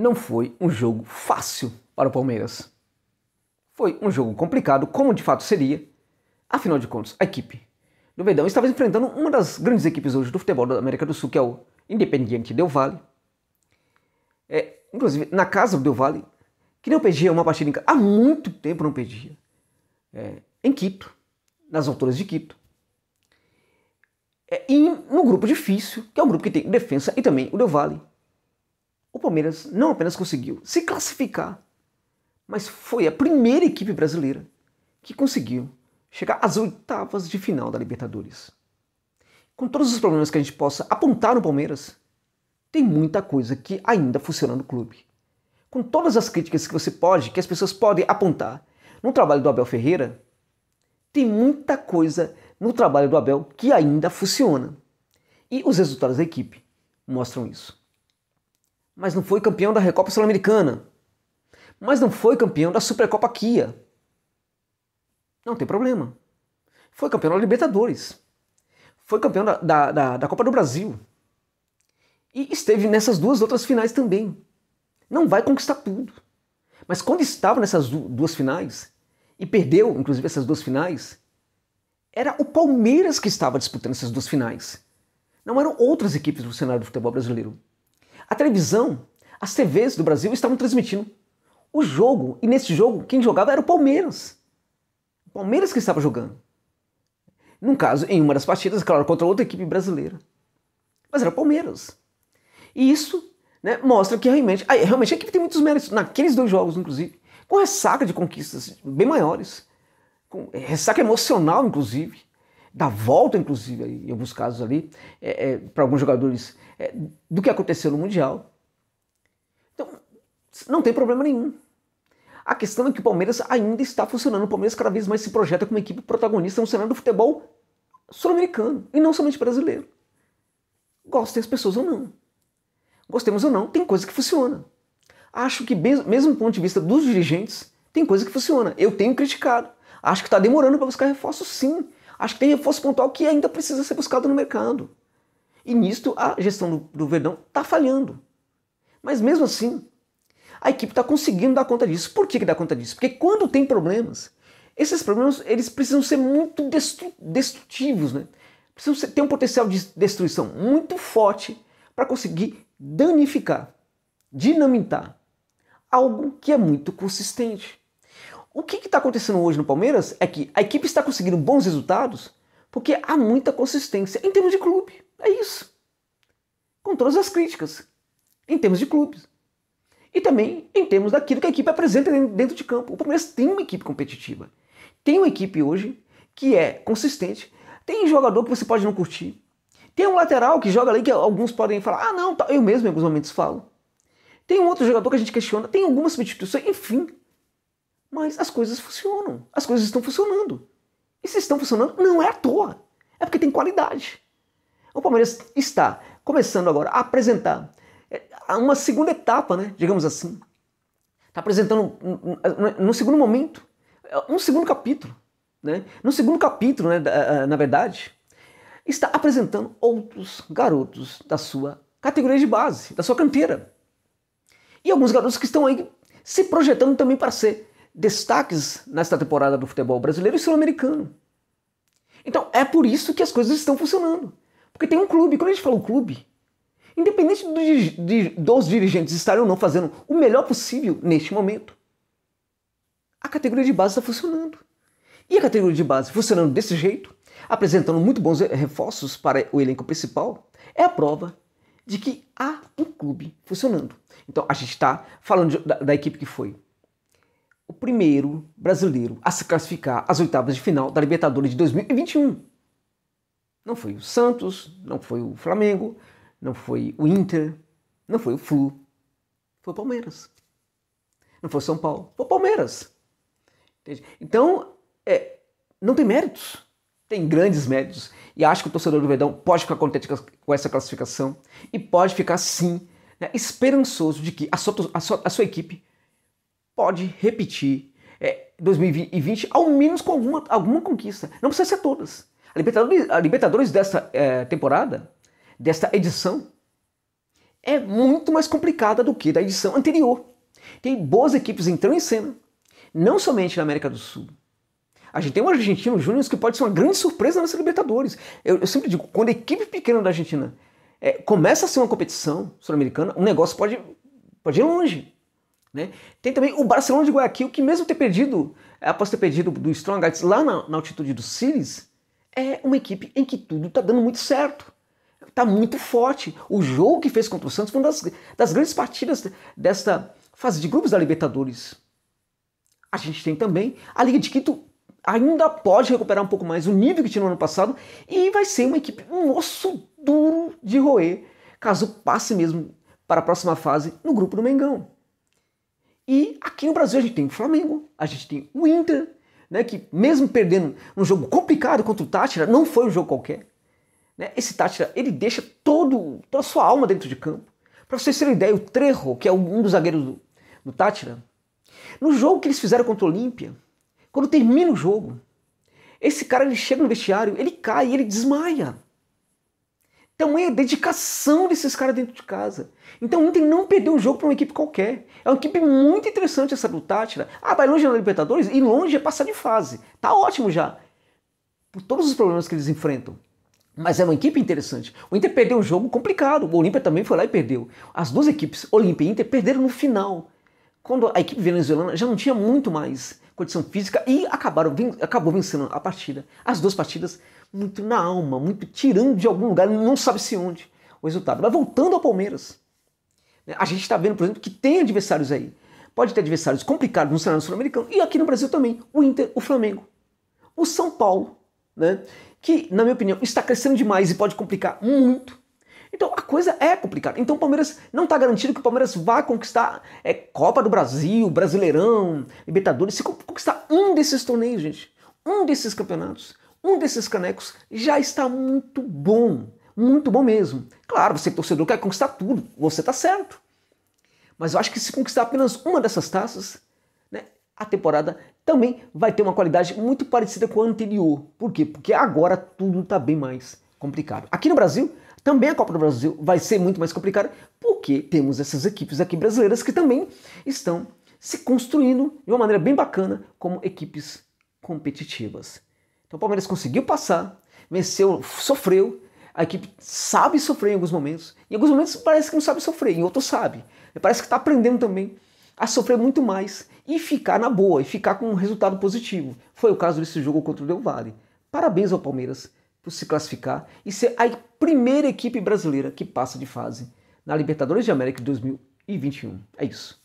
não foi um jogo fácil para o Palmeiras. Foi um jogo complicado, como de fato seria. Afinal de contas, a equipe do Verdão estava enfrentando uma das grandes equipes hoje do futebol da América do Sul, que é o Independiente Del Valle. É, inclusive, na casa do Del Valle, que não perdia uma partida em casa. Há muito tempo não perdia. É, em Quito, nas alturas de Quito. É, e no grupo difícil, que é um grupo que tem defesa e também o Del Valle o Palmeiras não apenas conseguiu se classificar, mas foi a primeira equipe brasileira que conseguiu chegar às oitavas de final da Libertadores. Com todos os problemas que a gente possa apontar no Palmeiras, tem muita coisa que ainda funciona no clube. Com todas as críticas que você pode, que as pessoas podem apontar no trabalho do Abel Ferreira, tem muita coisa no trabalho do Abel que ainda funciona. E os resultados da equipe mostram isso mas não foi campeão da Recopa Sul-Americana, mas não foi campeão da Supercopa Kia. Não tem problema. Foi campeão da Libertadores. Foi campeão da, da, da, da Copa do Brasil. E esteve nessas duas outras finais também. Não vai conquistar tudo. Mas quando estava nessas duas finais, e perdeu, inclusive, essas duas finais, era o Palmeiras que estava disputando essas duas finais. Não eram outras equipes do cenário do futebol brasileiro. A televisão, as TVs do Brasil estavam transmitindo o jogo, e nesse jogo quem jogava era o Palmeiras. O Palmeiras que estava jogando. Num caso, em uma das partidas, claro, contra outra equipe brasileira. Mas era o Palmeiras. E isso né, mostra que realmente, realmente a equipe tem muitos méritos, naqueles dois jogos, inclusive, com ressaca de conquistas bem maiores, com ressaca emocional, inclusive, da volta, inclusive, em alguns casos ali, é, é, para alguns jogadores é, do que aconteceu no Mundial. Então, não tem problema nenhum. A questão é que o Palmeiras ainda está funcionando. O Palmeiras cada vez mais se projeta como equipe protagonista no cenário do futebol sul-americano e não somente brasileiro. Gostem as pessoas ou não. Gostemos ou não, tem coisa que funciona. Acho que, mesmo do ponto de vista dos dirigentes, tem coisa que funciona. Eu tenho criticado. Acho que está demorando para buscar reforço, sim. Acho que tem reforço pontual que ainda precisa ser buscado no mercado. E nisto a gestão do, do Verdão está falhando. Mas mesmo assim, a equipe está conseguindo dar conta disso. Por que, que dá conta disso? Porque quando tem problemas, esses problemas eles precisam ser muito destru destrutivos, né? Precisam ser, ter um potencial de destruição muito forte para conseguir danificar, dinamitar algo que é muito consistente. O que está acontecendo hoje no Palmeiras é que a equipe está conseguindo bons resultados porque há muita consistência em termos de clube. É isso. Com todas as críticas, em termos de clubes. E também em termos daquilo que a equipe apresenta dentro de campo. O Palmeiras tem uma equipe competitiva. Tem uma equipe hoje que é consistente. Tem jogador que você pode não curtir. Tem um lateral que joga ali que alguns podem falar, ah não, tá, eu mesmo em alguns momentos falo. Tem um outro jogador que a gente questiona, tem algumas substituições, enfim. Mas as coisas funcionam, as coisas estão funcionando. E se estão funcionando, não é à toa, é porque tem qualidade. O Palmeiras está começando agora a apresentar é, uma segunda etapa, né, digamos assim. Está apresentando no segundo momento, um segundo capítulo. Né? No segundo capítulo, né, na verdade, está apresentando outros garotos da sua categoria de base, da sua canteira. E alguns garotos que estão aí se projetando também para ser destaques nesta temporada do futebol brasileiro e sul-americano. Então é por isso que as coisas estão funcionando. Porque tem um clube. Quando a gente fala um clube, independente do, de, dos dirigentes estarem ou não fazendo o melhor possível neste momento, a categoria de base está funcionando. E a categoria de base funcionando desse jeito, apresentando muito bons reforços para o elenco principal, é a prova de que há um clube funcionando. Então a gente está falando de, da, da equipe que foi o primeiro brasileiro a se classificar às oitavas de final da Libertadores de 2021. Não foi o Santos, não foi o Flamengo, não foi o Inter, não foi o Flu, foi o Palmeiras. Não foi o São Paulo, foi o Palmeiras. Entende? Então, é, não tem méritos. Tem grandes méritos. E acho que o torcedor do Verdão pode ficar contente com essa classificação e pode ficar, sim, né, esperançoso de que a sua, a sua, a sua equipe pode repetir é, 2020 ao menos com alguma, alguma conquista. Não precisa ser todas. A Libertadores, a Libertadores desta é, temporada, desta edição, é muito mais complicada do que da edição anterior. Tem boas equipes entrando em cena, não somente na América do Sul. A gente tem um argentino Júnior que pode ser uma grande surpresa nessa Libertadores. Eu, eu sempre digo, quando a equipe pequena da Argentina é, começa a ser uma competição sul-americana, o negócio pode, pode ir longe. Né? Tem também o Barcelona de Guayaquil, que mesmo ter perdido, após ter perdido do Strong Heights lá na, na altitude do Ciris, é uma equipe em que tudo está dando muito certo. Está muito forte. O jogo que fez contra o Santos foi uma das, das grandes partidas desta fase de grupos da Libertadores. A gente tem também a Liga de Quito ainda pode recuperar um pouco mais o nível que tinha no ano passado e vai ser uma equipe um osso duro de roer caso passe mesmo para a próxima fase no grupo do Mengão. E aqui no Brasil a gente tem o Flamengo, a gente tem o Inter, né, que mesmo perdendo um jogo complicado contra o Tátira, não foi um jogo qualquer. Né? Esse Tátira, ele deixa todo, toda a sua alma dentro de campo. Para vocês terem ideia, o Trejo, que é um dos zagueiros do, do Tátira, no jogo que eles fizeram contra o Olímpia, quando termina o jogo, esse cara ele chega no vestiário, ele cai, ele desmaia. Tamanha dedicação desses caras dentro de casa. Então o Inter não perdeu um jogo para uma equipe qualquer. É uma equipe muito interessante essa do Tátira. Ah, vai longe na Libertadores e longe é passar de fase. Tá ótimo já. Por todos os problemas que eles enfrentam. Mas é uma equipe interessante. O Inter perdeu um jogo complicado. O Olímpia também foi lá e perdeu. As duas equipes, Olímpia e Inter, perderam no final. Quando a equipe venezuelana já não tinha muito mais condição física e acabaram, acabou vencendo a partida. As duas partidas muito na alma, muito tirando de algum lugar, não sabe se onde o resultado. Mas voltando ao Palmeiras, né, a gente está vendo, por exemplo, que tem adversários aí. Pode ter adversários complicados no cenário sul-americano e aqui no Brasil também. O Inter, o Flamengo, o São Paulo, né? que, na minha opinião, está crescendo demais e pode complicar muito. Então a coisa é complicada. Então o Palmeiras não está garantido que o Palmeiras vá conquistar é, Copa do Brasil, Brasileirão, Libertadores. Se conquistar um desses torneios, gente, um desses campeonatos, um desses canecos, já está muito bom. Muito bom mesmo. Claro, você torcedor quer conquistar tudo, você está certo. Mas eu acho que se conquistar apenas uma dessas taças, né, a temporada também vai ter uma qualidade muito parecida com a anterior. Por quê? Porque agora tudo está bem mais complicado. Aqui no Brasil, também a Copa do Brasil vai ser muito mais complicada, porque temos essas equipes aqui brasileiras que também estão se construindo de uma maneira bem bacana como equipes competitivas. Então o Palmeiras conseguiu passar, venceu, sofreu, a equipe sabe sofrer em alguns momentos. Em alguns momentos parece que não sabe sofrer, em outros sabe. Parece que está aprendendo também a sofrer muito mais e ficar na boa, e ficar com um resultado positivo. Foi o caso desse jogo contra o Del Valle. Parabéns ao Palmeiras por se classificar e ser a primeira equipe brasileira que passa de fase na Libertadores de América de 2021. É isso.